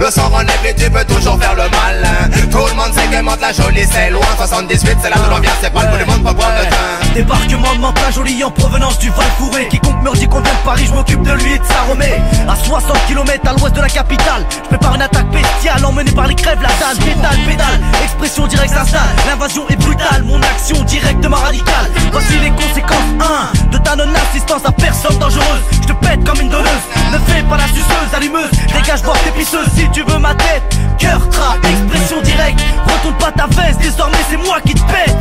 Le sang relève et tu peux toujours faire le mal Tout le monde sait que monte la jolie c'est loin. 78 c'est où l'on vient c'est pas le bout du monde pour prendre le train Débarquement de Mantes joli en provenance du Val Fouré Quiconque me dit qu'on vient de Paris, je m'occupe de lui et de sa remée À 60 km à l'ouest de la capitale Je prépare une attaque bestiale emmenée par les crèves La dalle, pédale, pédale Expression directe s'installe L'invasion est brutale Mon action directement radicale. Voici les conséquences 1 De ta non-assistance à personne dangereuse. Je te pète comme une donneuse. Ne fais pas la suceuse, Dégage voir tes pisseuses si tu veux ma tête. Cœur, tra, expression directe. Retourne pas ta veste, désormais c'est moi qui te pète.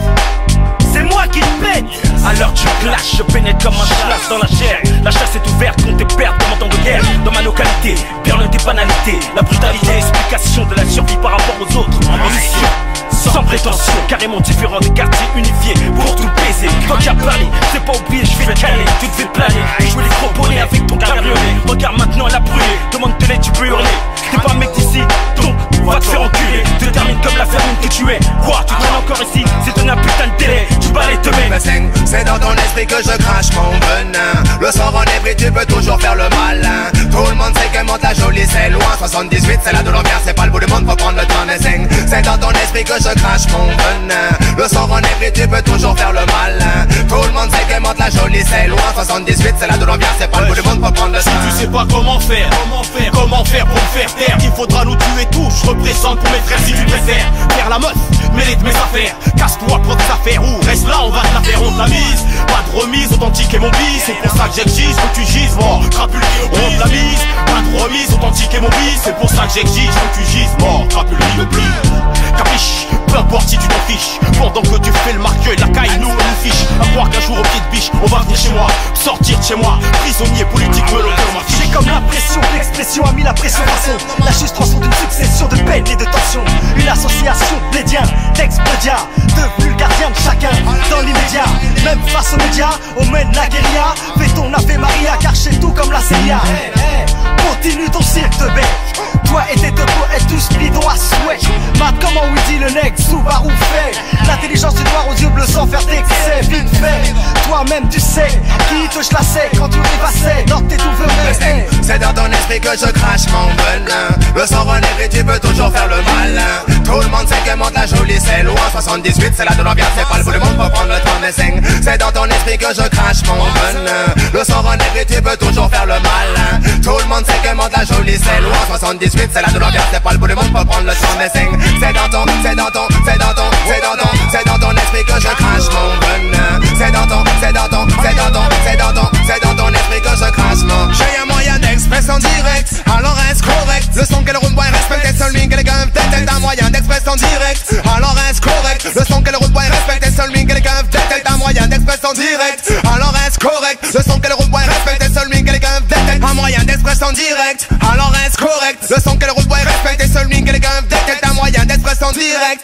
C'est moi qui te pète. Alors tu clash, je pénètre comme un chasse dans la chair. La chasse est ouverte contre tes pertes dans mon temps de guerre Dans ma localité, perle tes banalités. La brutalité, explication de la survie par rapport aux autres. Sans prétention, carrément différent des quartiers unifiés. Pour tout baiser, toi qui as parlé, c'est pas oublié, je vais caler. Tu te fais planer, tu es Quoi, tu traînes encore ici, c'est un putain de délai. Tu les temer. C'est dans ton esprit que je crache mon venin. Le sort en et tu peux toujours faire le malin. Tout le monde sait que monte la jolie c'est loin 78 c'est là de l'ambiance, c'est pas le bout du monde faut prendre le temps mais C'est dans ton esprit que je crache mon venin. Le sort en et tu peux toujours faire le malin la jolie c'est loin 78 c'est là de l'ambiance, c'est pas le bout du monde faut prendre le Si tu sais pas comment faire, comment faire, comment faire pour faire taire. Il faudra nous tuer tous, je représente pour mes frères si tu préfères. Faire la meuf, de mes affaires. Casse-toi, prends tes affaires ou reste là, on va te la faire, on te la mise. Pas de remise, authentique et mon bis C'est pour ça que j'exige que tu gises, mort, crapule, on la mise. Pas de remise, authentique et mon bis C'est pour ça que j'exige que tu gises, mort, crapule, le Capiche peu importe si tu t'en fiches. Pendant que tu fais le marqueur, la caille nous on nous fiche À croire qu'un jour au pied de biche On va venir chez moi, sortir de chez moi. Prisonnier politique, me J'ai comme l'impression que l'expression a mis la pression façon La juste transforme d'une succession de peines et de tensions. Une association d'Édiens, d'expédiens Devenus le de chacun dans l'immédiat. Même face aux médias, on mène la guérilla. Fais ton Ave Maria car chez tout comme la CIA Continue ton cirque de bête Toi et tes deux poètes tous bidons à souhait Mat comment dit le nec, Subaru fait L'intelligence du noir aux yeux bleus sans faire d'excès Vite fait, toi-même tu sais Qui la sec quand tu dépassais Dans tes douvres C'est dans ton esprit que je crache mon venin. Le sang renègre et tu peux toujours faire le malin. Tout le monde sait que monte la jolie c'est loin. 78 c'est là de l'ambiance c'est pas le bout du monde pour prendre le temps de C'est dans ton esprit que je crache mon venin. Le sang renègre et tu peux toujours faire le malin. Tout le monde sait que monte la jolie c'est loin. 78 c'est là de l'ambiance c'est pas le bout du monde pour prendre le temps de C'est dans ton, c'est dans ton, d'expression direct, alors reste correct? Le son qu'elle roule boit respecte celui qu'elle gagne T'es un moyen d'expression direct, alors reste correct? Le son qu'elle roule boit respecte celui qu'elle gagne T'es un moyen d'expression direct, alors reste correct? Le son qu'elle roule boit respecte celui qu'elle gagne T'es un moyen d'expression direct